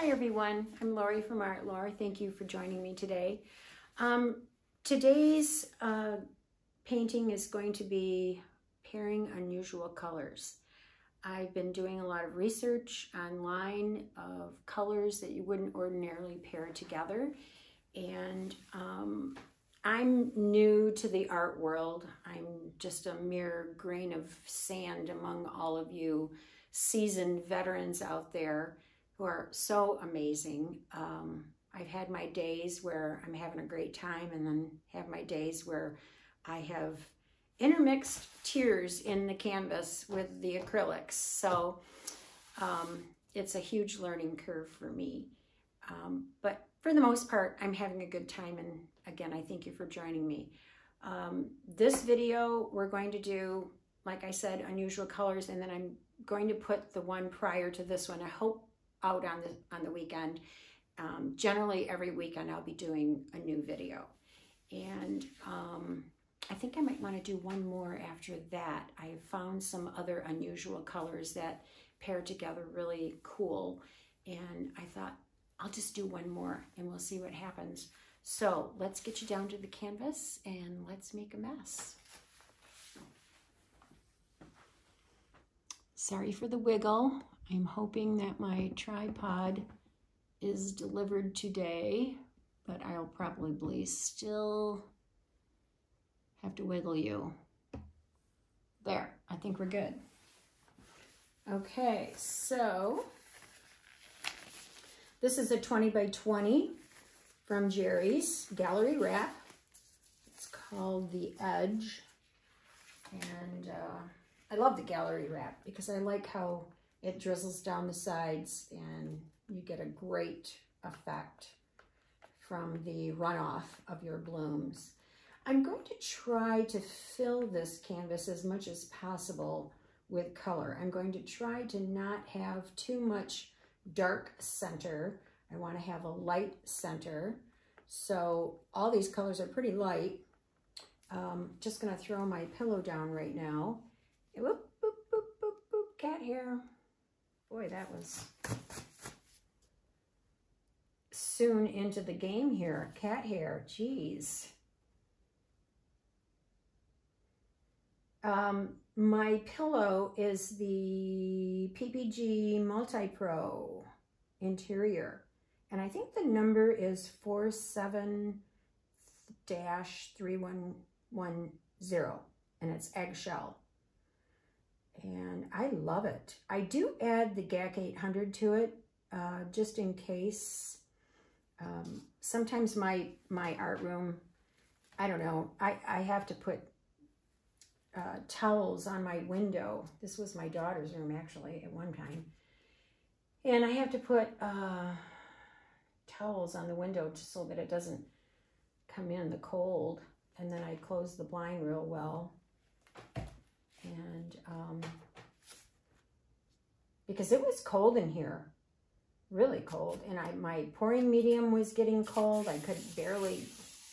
Hi everyone, I'm Lori from ArtLor. Thank you for joining me today. Um, today's uh, painting is going to be pairing unusual colors. I've been doing a lot of research online of colors that you wouldn't ordinarily pair together and um, I'm new to the art world. I'm just a mere grain of sand among all of you seasoned veterans out there who are so amazing. Um, I've had my days where I'm having a great time and then have my days where I have intermixed tears in the canvas with the acrylics. So um, it's a huge learning curve for me. Um, but for the most part, I'm having a good time. And again, I thank you for joining me. Um, this video, we're going to do, like I said, unusual colors. And then I'm going to put the one prior to this one, I hope out on the, on the weekend. Um, generally, every weekend I'll be doing a new video. And um, I think I might want to do one more after that. I found some other unusual colors that pair together really cool. And I thought, I'll just do one more and we'll see what happens. So let's get you down to the canvas and let's make a mess. Sorry for the wiggle. I'm hoping that my tripod is delivered today, but I'll probably still have to wiggle you. There, I think we're good. Okay, so this is a 20 by 20 from Jerry's Gallery Wrap. It's called The Edge. And uh, I love the gallery wrap because I like how it drizzles down the sides and you get a great effect from the runoff of your blooms. I'm going to try to fill this canvas as much as possible with color. I'm going to try to not have too much dark center. I want to have a light center. So all these colors are pretty light. Um, just going to throw my pillow down right now. Whoop, boop, boop, boop, cat hair. Boy, that was soon into the game here. Cat hair, geez. Um, my pillow is the PPG Multi-Pro interior. And I think the number is 47-3110 and it's eggshell. And I love it. I do add the GAC 800 to it uh, just in case. Um, sometimes my, my art room, I don't know, I, I have to put uh, towels on my window. This was my daughter's room actually at one time. And I have to put uh, towels on the window just so that it doesn't come in the cold. And then I close the blind real well. And um, because it was cold in here, really cold. And I my pouring medium was getting cold. I could barely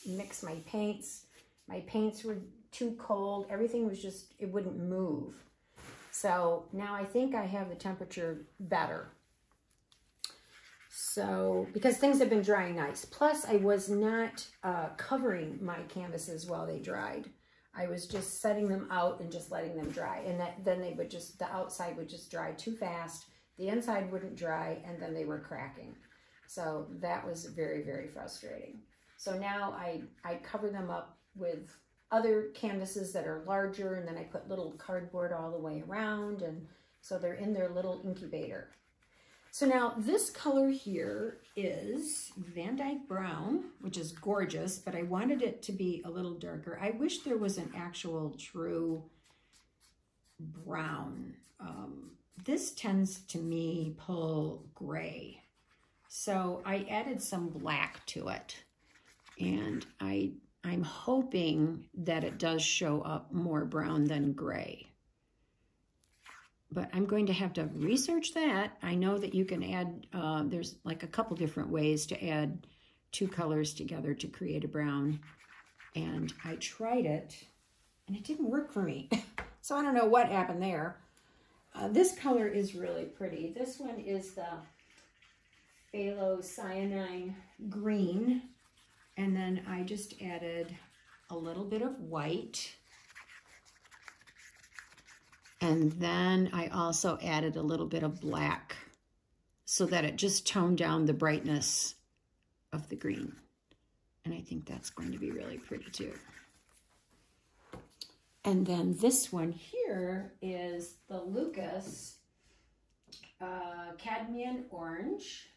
mix my paints. My paints were too cold. Everything was just, it wouldn't move. So now I think I have the temperature better. So, because things have been drying nice. Plus, I was not uh, covering my canvases while they dried. I was just setting them out and just letting them dry. And that, then they would just, the outside would just dry too fast. The inside wouldn't dry and then they were cracking. So that was very, very frustrating. So now I, I cover them up with other canvases that are larger and then I put little cardboard all the way around and so they're in their little incubator. So now this color here is Van Dyke Brown, which is gorgeous, but I wanted it to be a little darker. I wish there was an actual true brown. Um, this tends to me pull gray. So I added some black to it. And I, I'm hoping that it does show up more brown than gray but I'm going to have to research that. I know that you can add, uh, there's like a couple different ways to add two colors together to create a brown. And I tried it and it didn't work for me. so I don't know what happened there. Uh, this color is really pretty. This one is the phthalocyanine green. And then I just added a little bit of white. And then I also added a little bit of black so that it just toned down the brightness of the green. And I think that's going to be really pretty too. And then this one here is the Lukas uh, Cadmium Orange.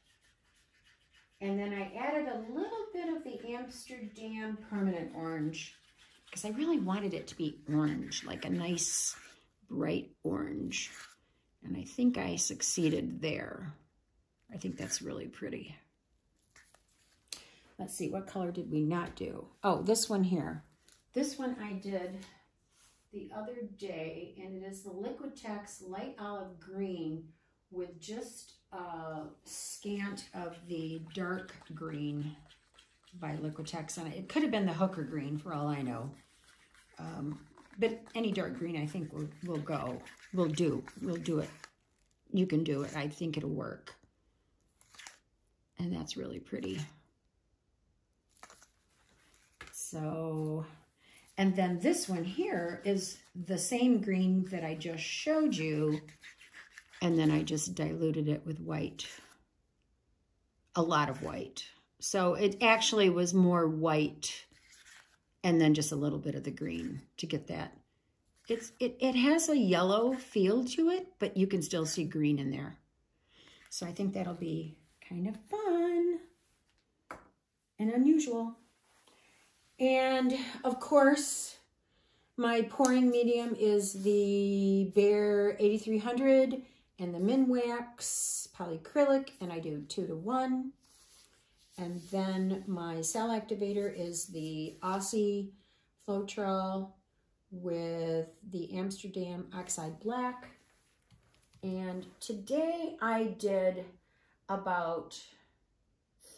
And then I added a little bit of the Amsterdam Permanent Orange because I really wanted it to be orange, like a nice bright orange. And I think I succeeded there. I think that's really pretty. Let's see, what color did we not do? Oh, this one here. This one I did the other day, and it is the Liquitex Light Olive Green with just a scant of the dark green by Liquitex on it. It could have been the hooker green for all I know. Um, but any dark green I think will, will go, will do, will do it. You can do it. I think it'll work. And that's really pretty. So, and then this one here is the same green that I just showed you, and then I just diluted it with white, a lot of white. So it actually was more white and then just a little bit of the green to get that. It's, it, it has a yellow feel to it, but you can still see green in there. So I think that'll be kind of fun and unusual. And of course, my pouring medium is the Behr 8300 and the Minwax polycrylic, and I do two to one. And then my cell activator is the Aussie Floetrol with the Amsterdam Oxide Black. And today I did about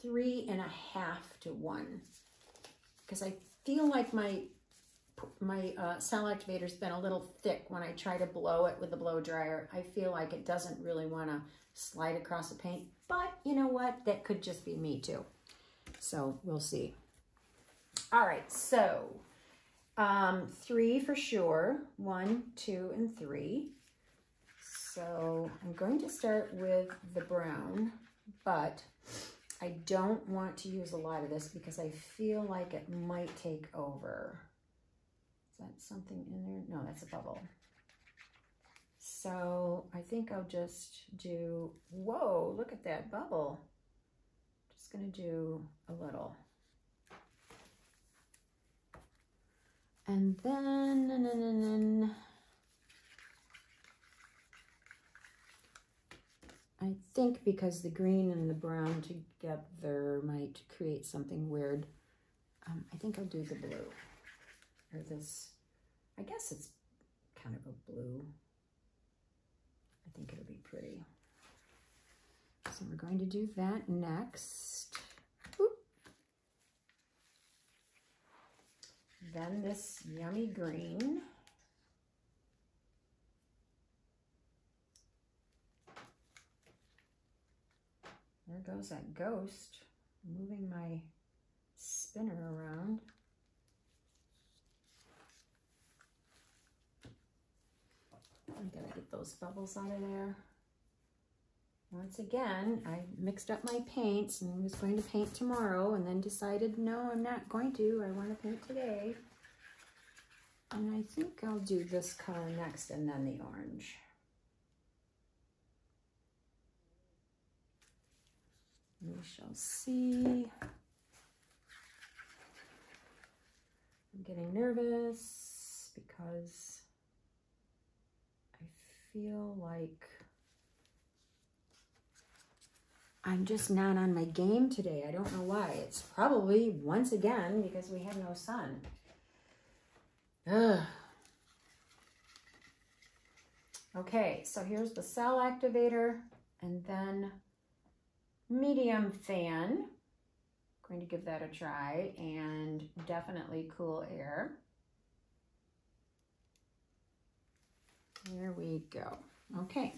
three and a half to one because I feel like my my uh, cell activator's been a little thick when I try to blow it with the blow dryer. I feel like it doesn't really want to slide across the paint, but you know what? That could just be me too. So we'll see. All right, so um, three for sure. One, two, and three. So I'm going to start with the brown, but I don't want to use a lot of this because I feel like it might take over. Is that something in there? No, that's a bubble. So I think I'll just do, whoa, look at that bubble. Just gonna do a little. And then, and then, and then I think because the green and the brown together might create something weird, um, I think I'll do the blue. Or this, I guess it's kind of a blue. I think it'll be pretty. So we're going to do that next. Oop. Then this yummy green. There goes that ghost, moving my spinner around. I gotta get those bubbles out of there. Once again, I mixed up my paints and was going to paint tomorrow and then decided, no, I'm not going to. I want to paint today. And I think I'll do this color next and then the orange. We shall see. I'm getting nervous because feel like I'm just not on my game today. I don't know why. It's probably, once again, because we have no sun. Ugh. Okay, so here's the cell activator, and then medium fan. Going to give that a try and definitely cool air. There we go. Okay,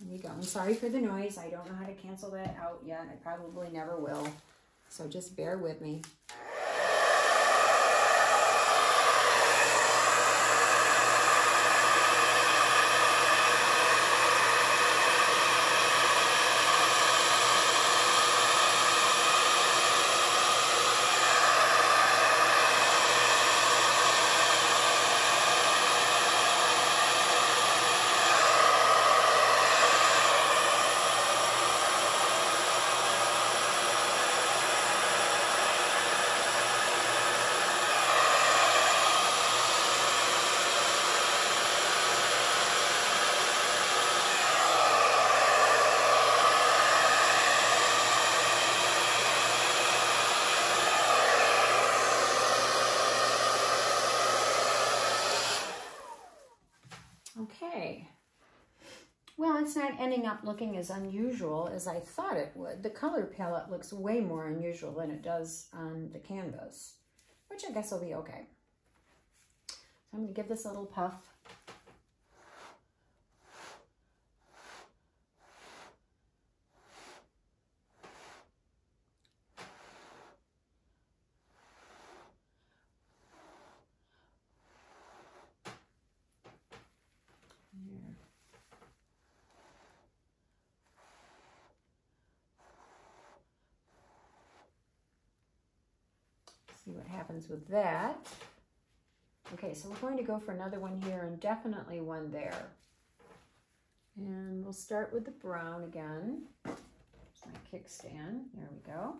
There we go. I'm sorry for the noise. I don't know how to cancel that out yet. I probably never will. So just bear with me. Okay. Well, not ending up looking as unusual as I thought it would. The color palette looks way more unusual than it does on the canvas, which I guess will be okay. So I'm going to give this a little puff. see what happens with that. Okay, so we're going to go for another one here and definitely one there. And we'll start with the brown again. There's my kickstand. There we go.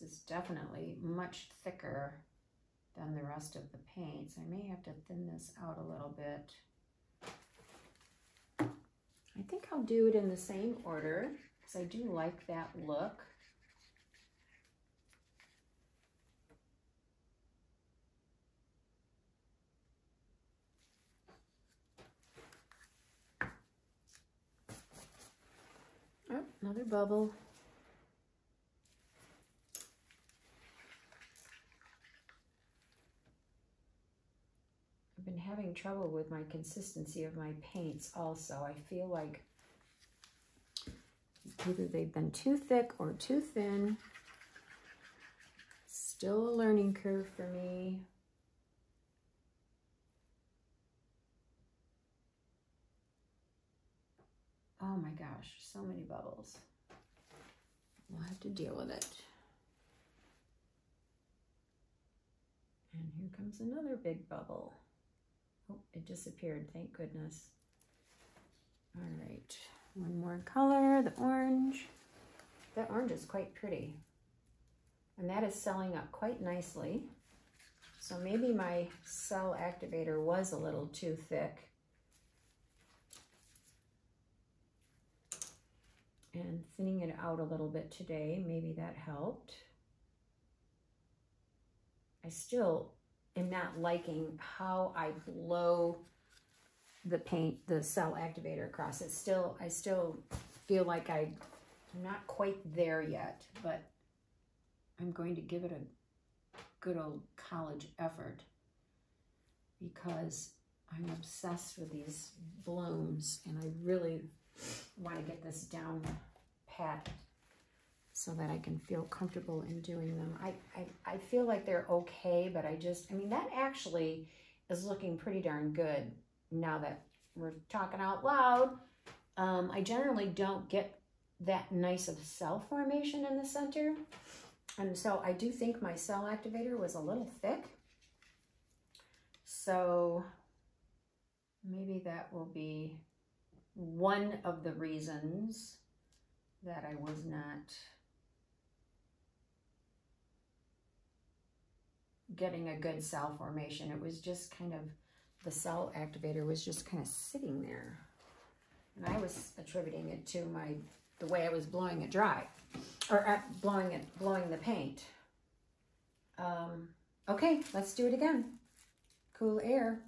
This is definitely much thicker than the rest of the paints. I may have to thin this out a little bit. I think I'll do it in the same order because I do like that look. Oh, another bubble. I've been having trouble with my consistency of my paints also. I feel like either they've been too thick or too thin. Still a learning curve for me. Oh my gosh, so many bubbles. We'll have to deal with it. And here comes another big bubble. Oh, it disappeared, thank goodness. All right, one more color, the orange. That orange is quite pretty. And that is selling up quite nicely. So maybe my cell activator was a little too thick. And thinning it out a little bit today. Maybe that helped. I still am not liking how I blow the paint, the cell activator across. It's still, I still feel like I, I'm not quite there yet, but I'm going to give it a good old college effort because I'm obsessed with these blooms and I really want to get this down pat so that I can feel comfortable in doing them. I, I, I feel like they're okay, but I just, I mean, that actually is looking pretty darn good now that we're talking out loud. Um, I generally don't get that nice of cell formation in the center. And so I do think my cell activator was a little thick. So maybe that will be one of the reasons that I was not getting a good cell formation. It was just kind of, the cell activator was just kind of sitting there. And I was attributing it to my, the way I was blowing it dry, or uh, blowing it, blowing the paint. Um, okay, let's do it again. Cool air.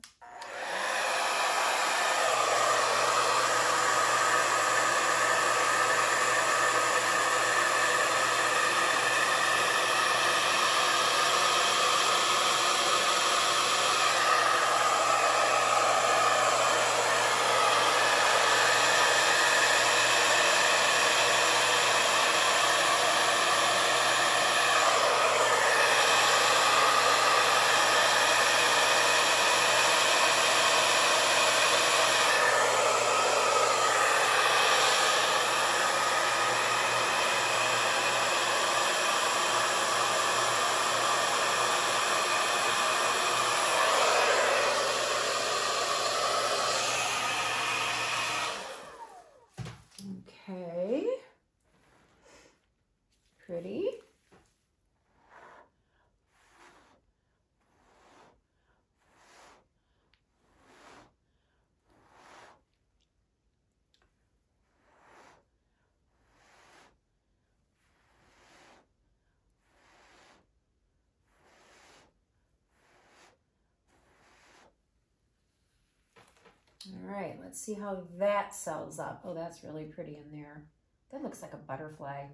All right, let's see how that sells up. Oh, that's really pretty in there. That looks like a butterfly.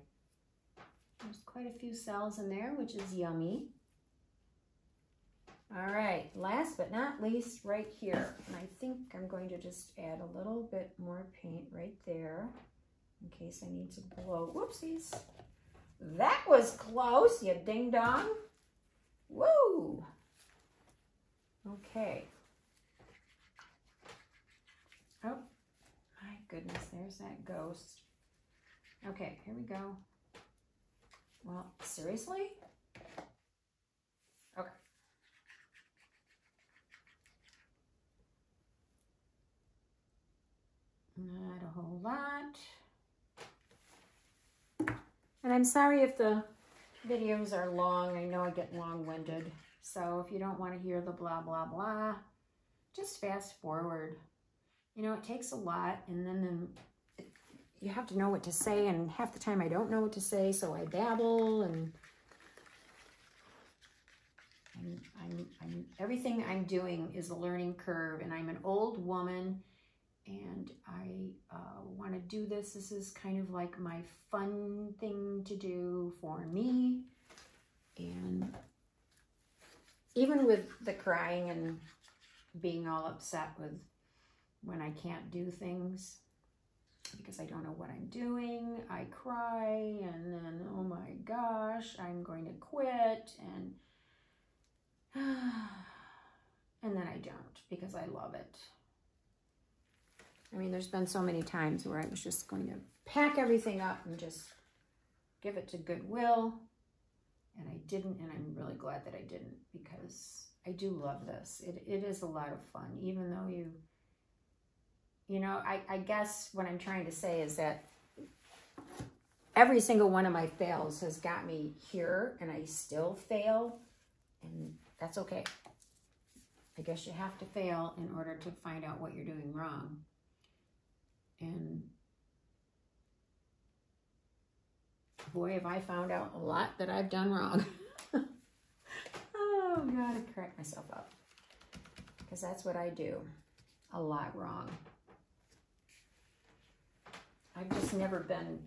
There's quite a few cells in there, which is yummy. All right, last but not least, right here. And I think I'm going to just add a little bit more paint right there in case I need to blow. Whoopsies. That was close, you ding dong. Woo! Okay. Oh, my goodness, there's that ghost. Okay, here we go. Well, seriously? Okay. Not a whole lot. And I'm sorry if the videos are long. I know I get long-winded. So if you don't want to hear the blah, blah, blah, just fast forward. You know, it takes a lot. And then, then you have to know what to say. And half the time I don't know what to say. So I babble and I'm, I'm, I'm, everything I'm doing is a learning curve. And I'm an old woman and I uh, want to do this. This is kind of like my fun thing to do for me. And even with the crying and being all upset with when I can't do things because I don't know what I'm doing, I cry and then, oh my gosh, I'm going to quit and and then I don't because I love it. I mean, there's been so many times where I was just going to pack everything up and just give it to Goodwill. And I didn't, and I'm really glad that I didn't because I do love this. It, it is a lot of fun, even though you, you know, I, I guess what I'm trying to say is that every single one of my fails has got me here and I still fail and that's okay. I guess you have to fail in order to find out what you're doing wrong. And boy, have I found out a lot that I've done wrong. oh, God, I correct myself up. Because that's what I do. A lot wrong. I've just never been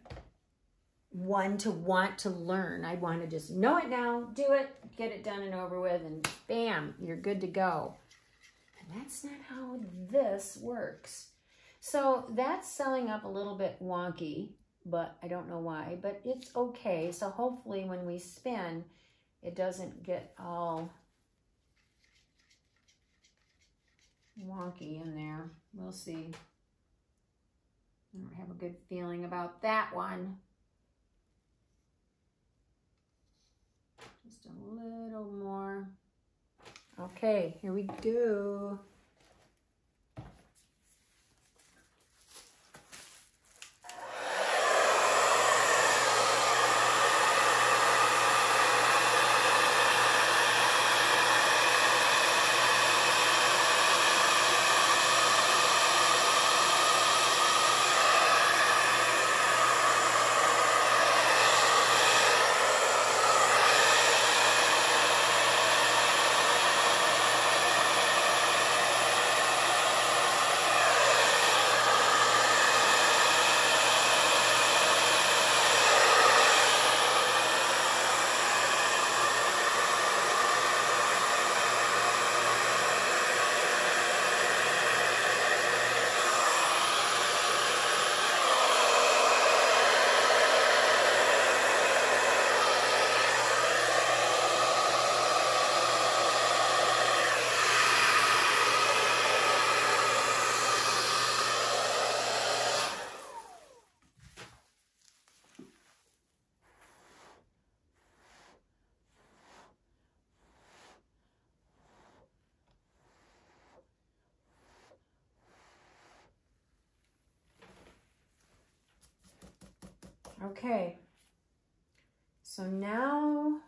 one to want to learn. I want to just know it now, do it, get it done and over with, and bam, you're good to go. And that's not how this works. So that's selling up a little bit wonky, but I don't know why, but it's okay. So hopefully when we spin, it doesn't get all wonky in there. We'll see. I don't have a good feeling about that one. Just a little more. Okay, here we go. Okay, so now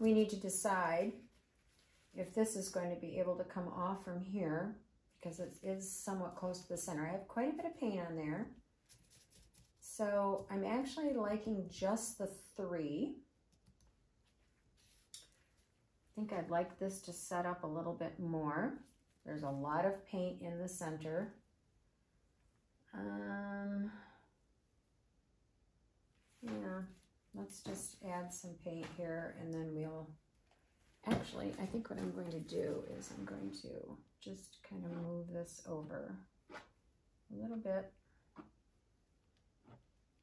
we need to decide if this is going to be able to come off from here because it is somewhat close to the center. I have quite a bit of paint on there. So I'm actually liking just the three. I think I'd like this to set up a little bit more. There's a lot of paint in the center. Um, yeah, let's just add some paint here and then we'll, actually, I think what I'm going to do is I'm going to just kind of move this over a little bit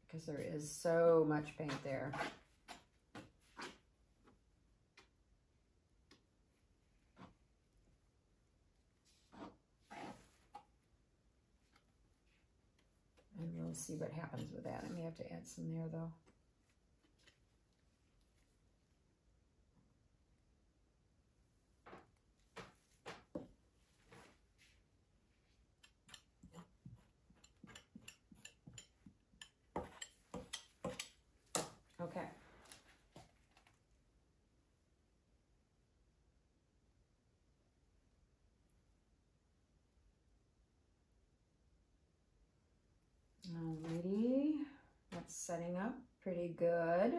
because there is so much paint there. We'll see what happens with that. I may have to add some there though. Okay. Alrighty, that's setting up pretty good.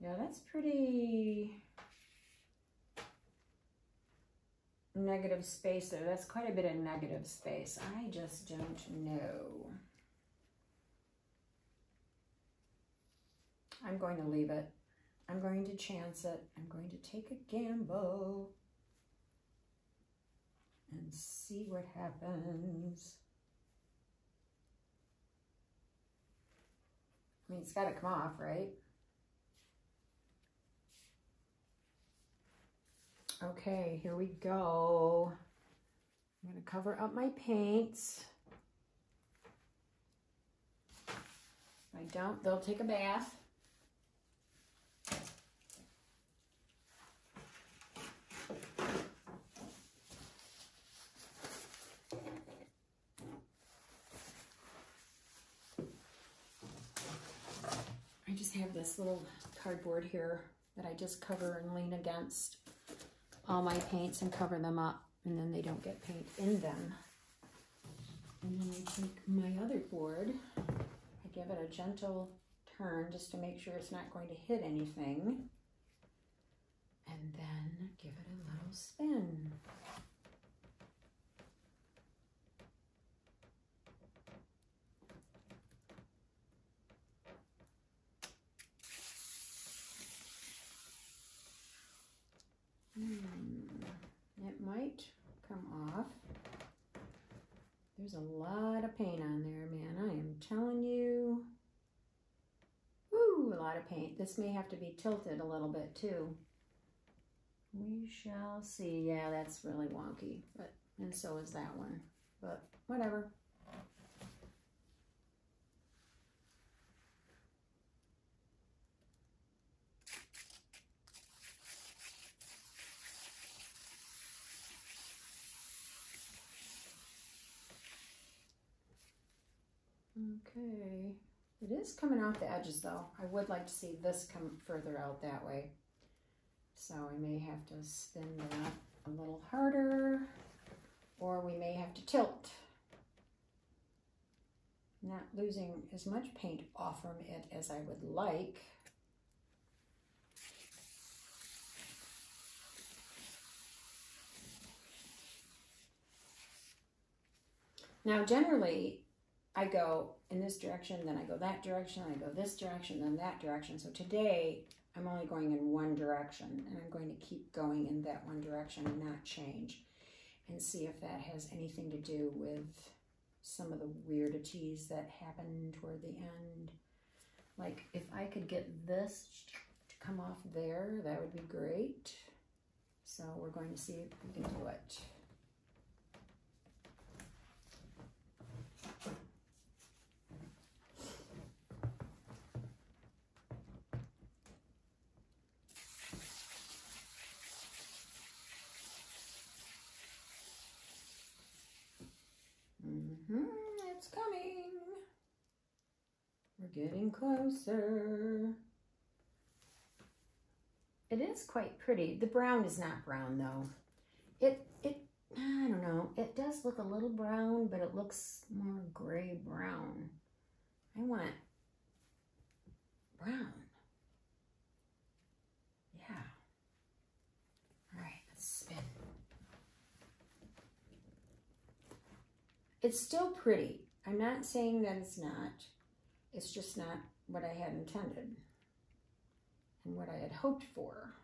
Yeah, that's pretty negative space there. That's quite a bit of negative space. I just don't know. I'm going to leave it. I'm going to chance it. I'm going to take a gamble and see what happens. I mean, it's got to come off, right? Okay, here we go. I'm going to cover up my paints. If I don't, they'll take a bath. I just have this little cardboard here that I just cover and lean against all my paints and cover them up and then they don't get paint in them. And then I take my other board, I give it a gentle turn just to make sure it's not going to hit anything. And then give it a little spin. Hmm, it might come off. There's a lot of paint on there, man. I am telling you. Woo, a lot of paint. This may have to be tilted a little bit too. We shall see. Yeah, that's really wonky, but and so is that one. But whatever. Okay, it is coming off the edges though. I would like to see this come further out that way. So I may have to spin that a little harder or we may have to tilt. Not losing as much paint off from it as I would like. Now generally I go in this direction, then I go that direction, I go this direction, then that direction. So today I'm only going in one direction and I'm going to keep going in that one direction and not change and see if that has anything to do with some of the weirdities that happen toward the end. Like if I could get this to come off there, that would be great. So we're going to see if we can do it. Mm-hmm, it's coming. We're getting closer. It is quite pretty. The brown is not brown though. It, it, I don't know. It does look a little brown, but it looks more gray brown. I want brown. Yeah. All right, let's spin. It's still pretty. I'm not saying that it's not. It's just not what I had intended and what I had hoped for.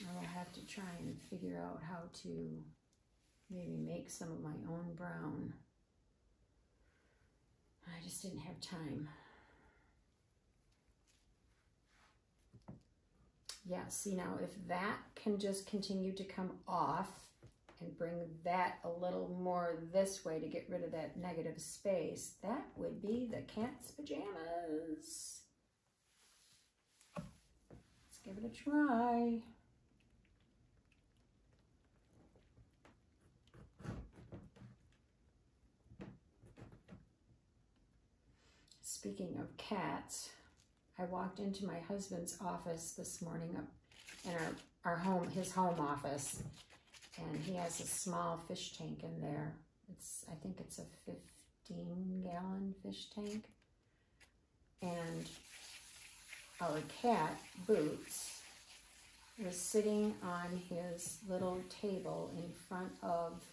I will have to try and figure out how to maybe make some of my own brown. I just didn't have time. Yeah, see now if that can just continue to come off and bring that a little more this way to get rid of that negative space, that would be the cat's pajamas. Let's give it a try. Speaking of cats, I walked into my husband's office this morning up in our, our home, his home office, and he has a small fish tank in there. It's, I think it's a 15 gallon fish tank. And oh, our cat, Boots, was sitting on his little table in front of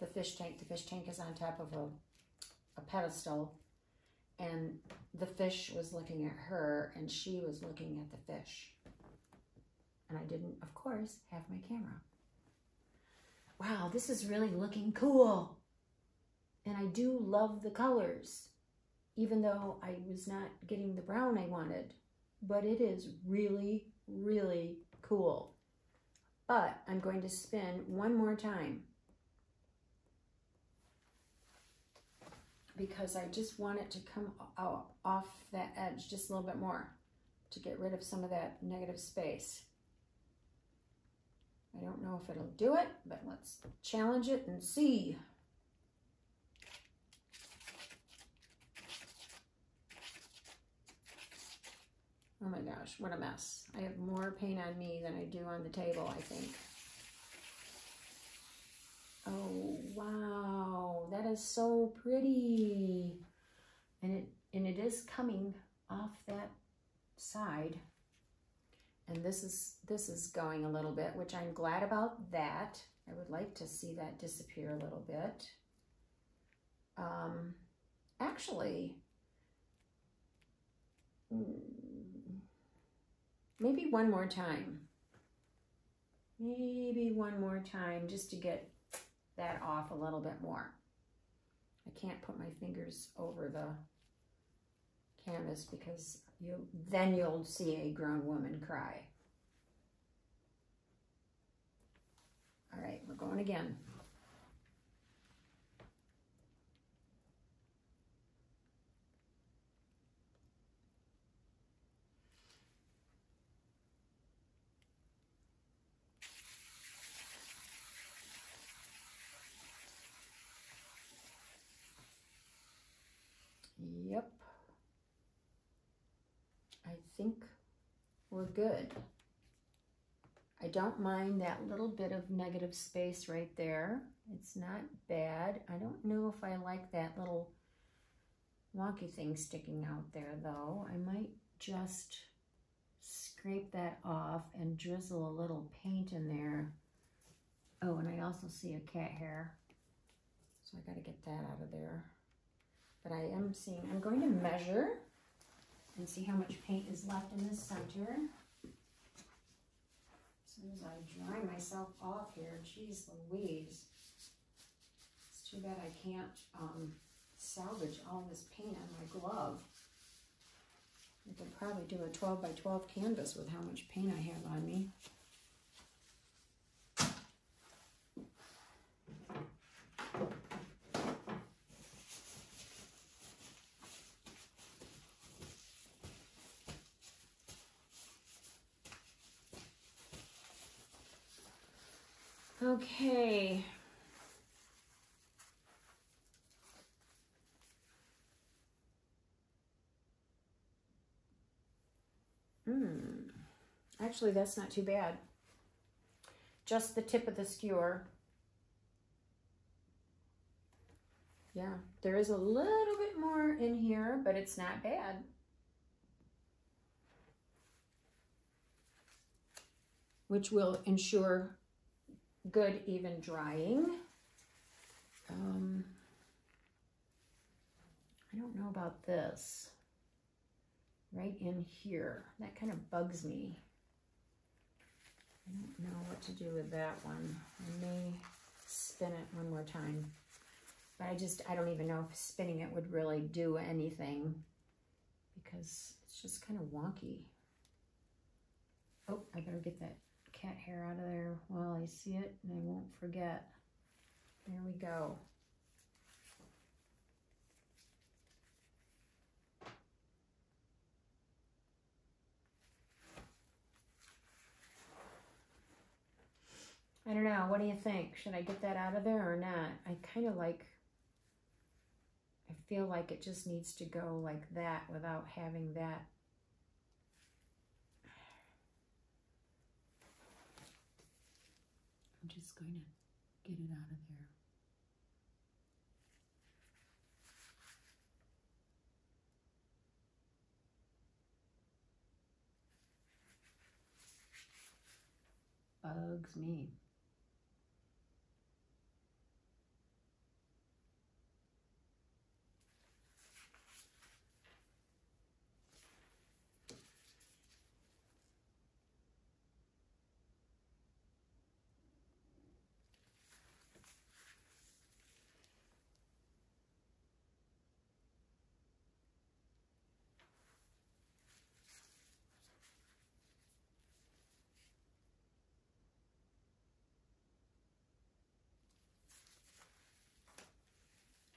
the fish tank. The fish tank is on top of a, a pedestal and the fish was looking at her and she was looking at the fish. And I didn't, of course, have my camera. Wow, this is really looking cool. And I do love the colors, even though I was not getting the brown I wanted. But it is really, really cool. But I'm going to spin one more time because I just want it to come out off that edge just a little bit more to get rid of some of that negative space. I don't know if it'll do it, but let's challenge it and see. Oh my gosh, what a mess. I have more paint on me than I do on the table, I think. Oh, wow. That is so pretty. And it, and it is coming off that side. And this is, this is going a little bit, which I'm glad about that. I would like to see that disappear a little bit. Um, actually, mm, maybe one more time. Maybe one more time just to get that off a little bit more. I can't put my fingers over the canvas because you then you'll see a grown woman cry. All right, we're going again. Yep. I think we're good. I don't mind that little bit of negative space right there. It's not bad. I don't know if I like that little wonky thing sticking out there though. I might just scrape that off and drizzle a little paint in there. Oh, and I also see a cat hair. So I got to get that out of there. But I am seeing, I'm going to measure and see how much paint is left in the center. As soon as I dry myself off here, geez Louise. It's too bad I can't um, salvage all this paint on my glove. I could probably do a 12 by 12 canvas with how much paint I have on me. Okay. Hmm. Actually, that's not too bad. Just the tip of the skewer. Yeah, there is a little bit more in here, but it's not bad. Which will ensure good even drying. Um, I don't know about this. Right in here. That kind of bugs me. I don't know what to do with that one. I may spin it one more time. But I just, I don't even know if spinning it would really do anything because it's just kind of wonky. Oh, I better get that cat hair out of there while I see it and I won't forget. There we go. I don't know. What do you think? Should I get that out of there or not? I kind of like, I feel like it just needs to go like that without having that. I'm just going to get it out of there. Bugs me.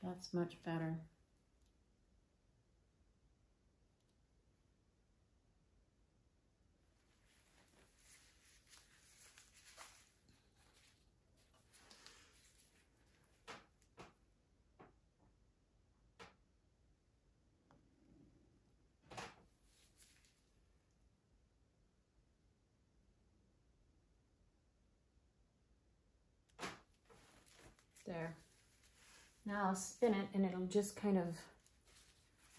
That's much better. There. Now I'll spin it and it'll just kind of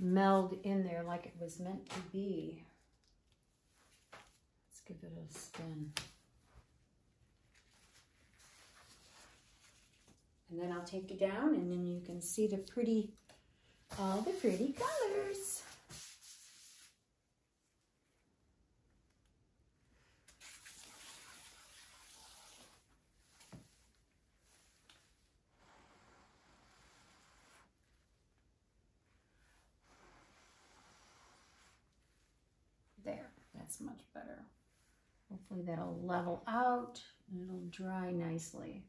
meld in there like it was meant to be. Let's give it a spin. And then I'll take it down and then you can see the pretty, all the pretty colors. That's much better. Hopefully that'll level out and it'll dry nicely.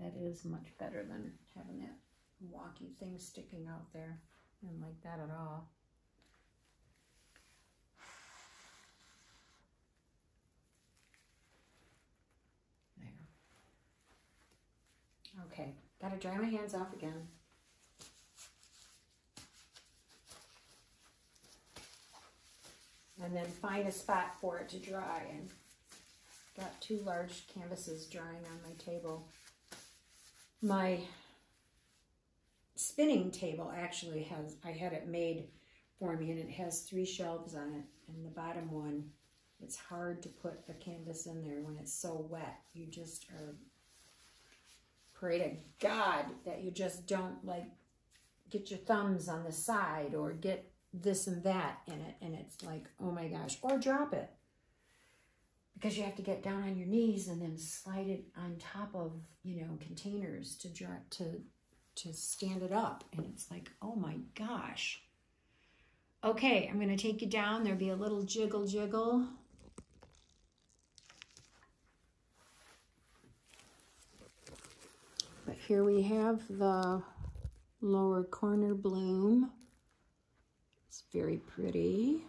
That is much better than having that wonky thing sticking out there. I don't like that at all. There. Okay, gotta dry my hands off again. And then find a spot for it to dry. And got two large canvases drying on my table. My spinning table actually has, I had it made for me and it has three shelves on it. And the bottom one, it's hard to put a canvas in there when it's so wet. You just are, pray to God that you just don't like get your thumbs on the side or get this and that in it. And it's like, oh my gosh, or drop it. Because you have to get down on your knees and then slide it on top of, you know, containers to drop to to stand it up. And it's like, oh my gosh. Okay, I'm going to take you down. There'll be a little jiggle jiggle. But here we have the lower corner bloom. Very pretty.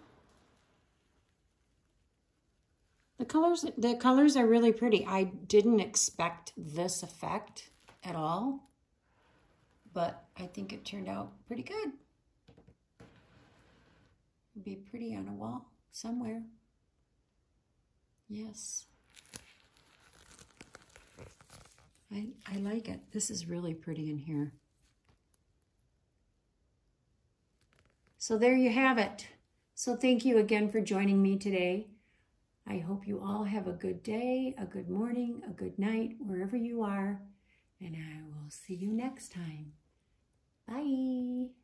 The colors, the colors are really pretty. I didn't expect this effect at all, but I think it turned out pretty good. It'd be pretty on a wall somewhere. Yes. I, I like it. This is really pretty in here. So there you have it. So thank you again for joining me today. I hope you all have a good day, a good morning, a good night, wherever you are. And I will see you next time. Bye.